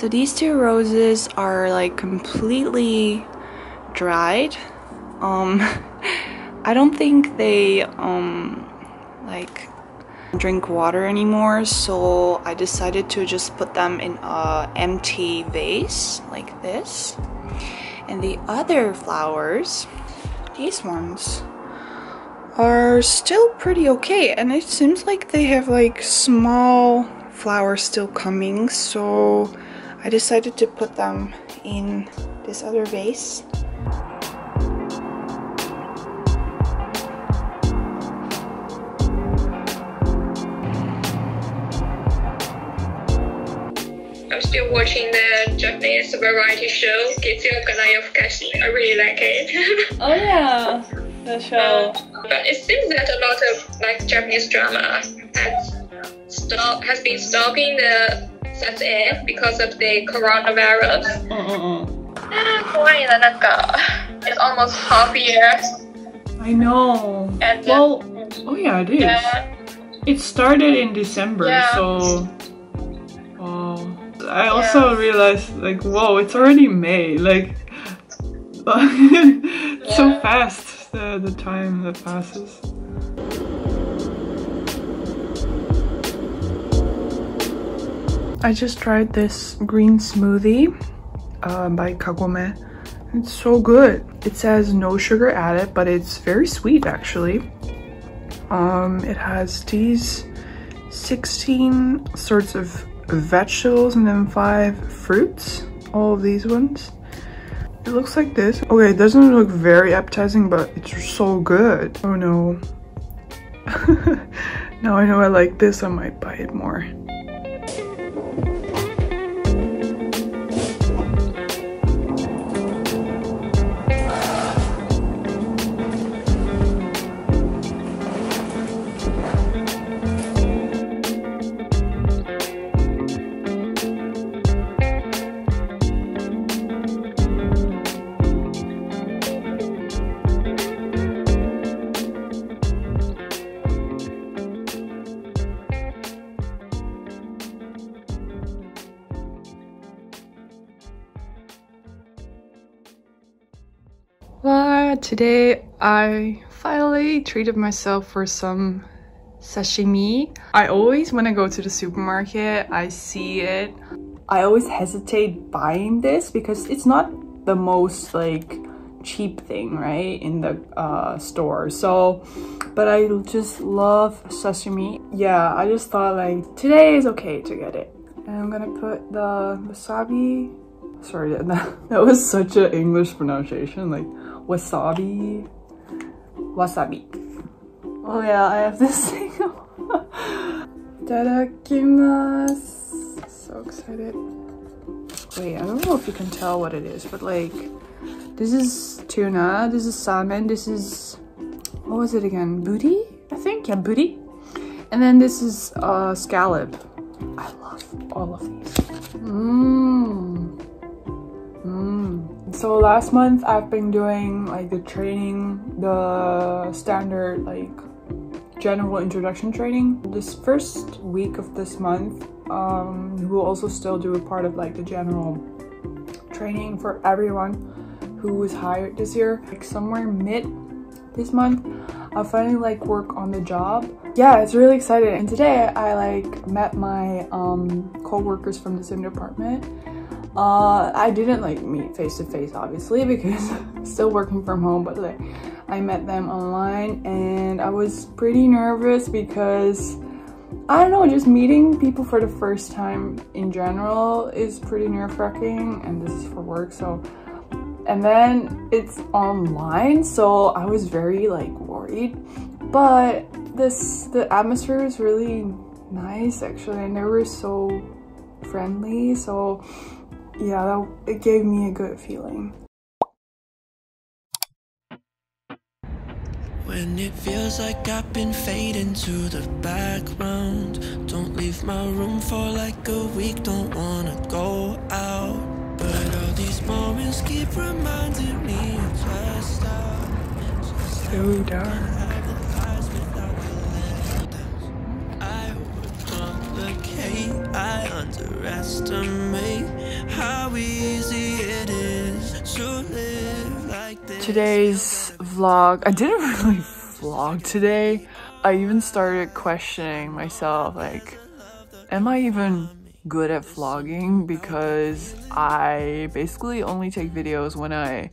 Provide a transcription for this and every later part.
So these two roses are like completely dried. Um, I don't think they um, like drink water anymore so I decided to just put them in a empty vase like this and the other flowers these ones are still pretty okay and it seems like they have like small flowers still coming so I decided to put them in this other vase I'm still watching the Japanese variety show Getsuyou kara Yofukashi. I really like it. oh yeah the show uh, but it seems that a lot of like Japanese drama has stop has been stopping the set in because of the coronavirus. Ah, it's almost half year. I know. And uh, well, oh yeah, it is. Yeah. It started in December, Yeah. so. Oh. I also realized, like, whoa, it's already May. Like, so fast the, the time that passes. I just tried this green smoothie uh, by Kagome. It's so good. It says no sugar added, but it's very sweet actually. Um, it has these 16 sorts of vegetables and then five fruits. All of these ones. It looks like this. Okay, it doesn't look very appetizing, but it's so good. Oh no. now I know I like this, I might buy it more. Well, today I finally treated myself for some sashimi. I always, when I go to the supermarket, I see it. I always hesitate buying this because it's not the most like cheap thing, right, in the uh, store. So, but I just love sashimi. Yeah, I just thought like today is okay to get it. And I'm gonna put the wasabi. Sorry, that, that was such an English pronunciation. Like wasabi, wasabi. Oh yeah, I have this thing. Itadakimasu. So excited. Wait, I don't know if you can tell what it is, but like, this is tuna, this is salmon, this is, what was it again? Booty? I think, yeah, booty. And then this is uh, scallop. I love all of these. So last month I've been doing like the training, the standard like general introduction training. This first week of this month, um, we will also still do a part of like the general training for everyone who was hired this year. Like somewhere mid this month, I'll finally like work on the job. Yeah, it's really exciting. And today I like met my um, co-workers from the same department. Uh, I didn't like meet face to face obviously because still working from home, but like I met them online and I was pretty nervous because I don't know, just meeting people for the first time in general is pretty nerve-wracking and this is for work, so and then it's online, so I was very like worried. But this the atmosphere was really nice actually and they were so friendly, so yeah, that, it gave me a good feeling. When it feels like I've been fading to the background Don't leave my room for like a week, don't wanna go out But all these moments keep reminding me of just how So dark. hide the Today's vlog, I didn't really vlog today. I even started questioning myself like, am I even good at vlogging? Because I basically only take videos when I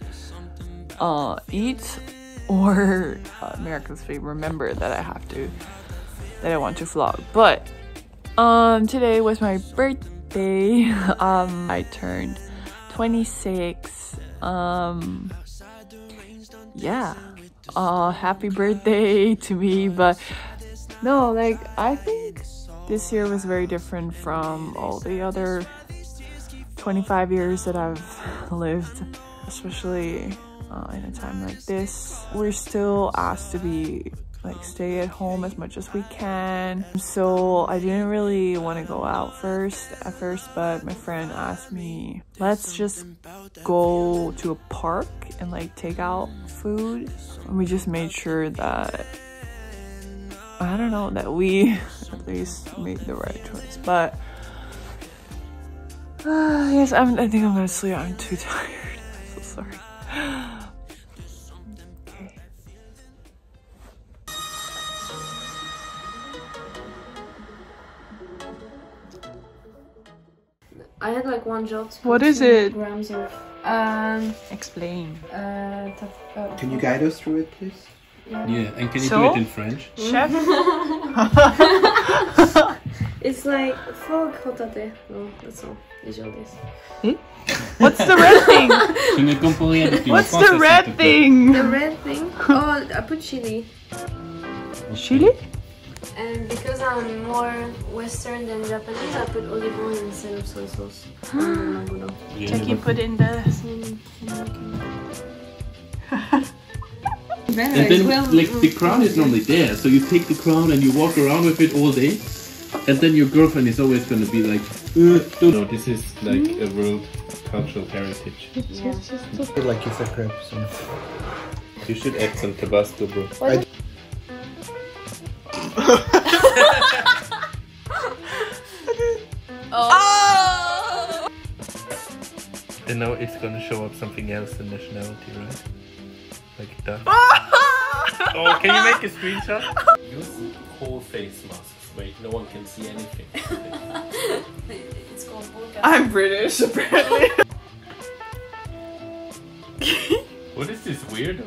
uh, eat or uh, America's favorite remember that I have to that I want to vlog. But um today was my birthday. um I turned 26. Um yeah. Uh happy birthday to me, but no, like I think this year was very different from all the other 25 years that I've lived, especially uh, in a time like this. We're still asked to be like stay at home as much as we can. So I didn't really want to go out first at first, but my friend asked me, let's just go to a park and like take out food. And we just made sure that I don't know that we at least made the right choice. But uh, yes, I'm, I think I'm gonna sleep. I'm too tired. I'm so sorry. I had like one job. to What put is two it? Grams of um Explain. uh, tough, uh Can you guide us through it, please? Yeah, yeah and can you So? do it in French? Chef? It's like frog hotate. No, that's all. It's all this. What's the red thing? Tu ne comprends rien du tout. What's the red thing? The red thing. Oh, I put chili. Chili? And because I'm more Western than Japanese, I put olive oil instead of soy sauce. Mm, good. Yeah, Jackie but- put in the. Mm, And then, like, the crown is normally there, so you take the crown and you walk around with it all day, and then your girlfriend is always gonna be like, uh, don't- no, this is like a world cultural heritage. It's Yeah. Like it's a crepe. So. You should add some Tabasco, bro. And now it's gonna show up something else than nationality, right? Like that. oh, can you make a screenshot? Use whole face mask. Wait, no one can see anything. It's called burka. I'm British, apparently. what is this weirdo?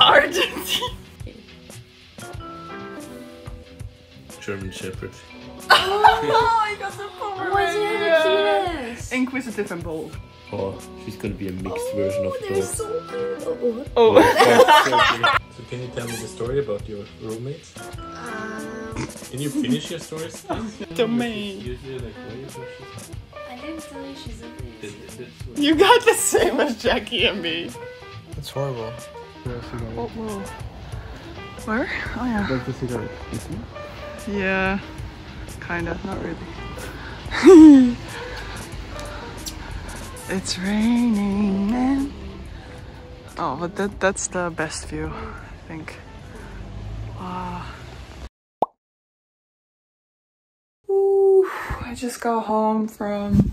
Argentina. German Shepherd. Oh, I got the What's in the cutest? Inquisitive and bold. Oh, she's gonna be a mixed version of They're both. so cute. Oh, Oh. so can you tell me the story about your roommates? um, Can you finish your stories, please? Domain. Usually, like, why you? I didn't tell you she's a bitch. This- this way. You got the same as Jackie and me. That's horrible. Oh. Where? Oh, yeah. Like the cigarette. Yeah. Kinda, not really. it's raining, man. Oh, but that that's the best view, I think. Wow. Ooh, I just got home from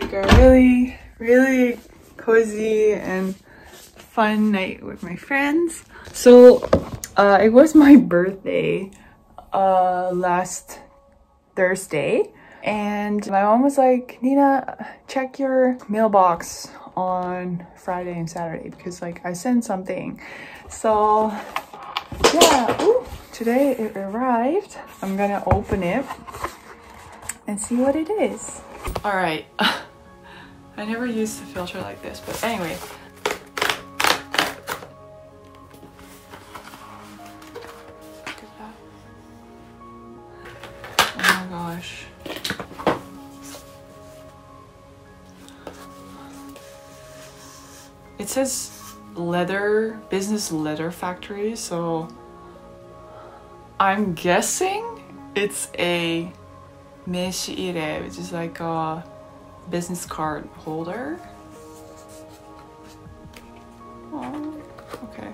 like a really, really cozy and fun night with my friends. So, uh, it was my birthday uh, last Thursday. And my mom was like, Nina, check your mailbox on Friday and Saturday because like I sent something. So yeah, ooh, today it arrived. I'm gonna open it and see what it is. All right. I never used a filter like this, but anyway. Says leather, business leather factory, so I'm guessing it's a meishiire, which is like a business card holder. Oh, okay.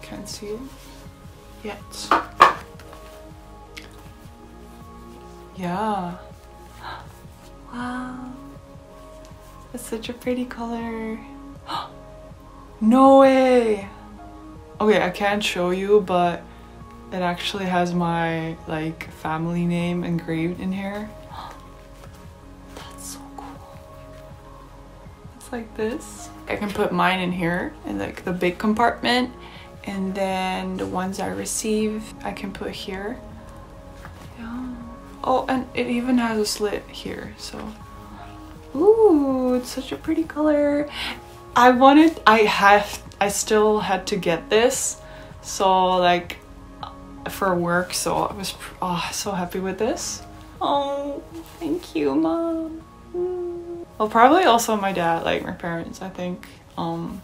Can't see it yet. Yeah. Wow. It's such a pretty color. no way! Okay, I can't show you, but it actually has my like family name engraved in here. That's so cool. It's like this. I can put mine in here in like the big compartment and then the ones I receive I can put here. Oh, and it even has a slit here, so. Ooh, it's such a pretty color. I wanted, I have, I still had to get this. So like for work, so I was oh, so happy with this. Oh, thank you, mom. Well, probably also my dad, like my parents, I think. Um,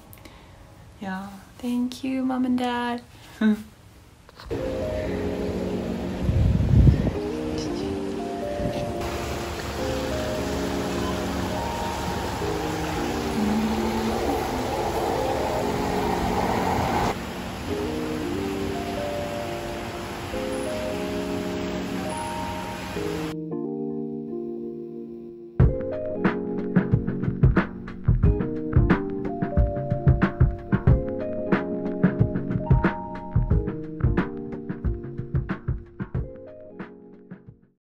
yeah. Thank you, mom and dad.